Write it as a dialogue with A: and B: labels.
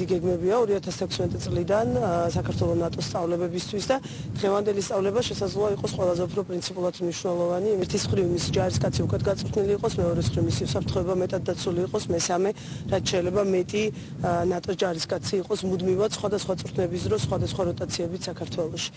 A: გეგმებია 2016 წლიდან საქართველოს ნატოს სწავლებებისთვის და დღევანდელი სწავლება შესაძლოა იყოს ყველაზე უფრო პრინციპულად მნიშვნელოვანი. ერთის ხრივ მის ჯარისკაცი უკეთ გაწვრთნილი იყოს, მეორის ხრივ მის სამფრთხეობა მეტად დაცული იყოს, მესამე რაც შეიძლება მეტი ნატოს ჯარისკაცი იყოს მუდმივად სხვადასხვა წვრთნების დროს, სხვადასხვა როტაციებით საქართველოში.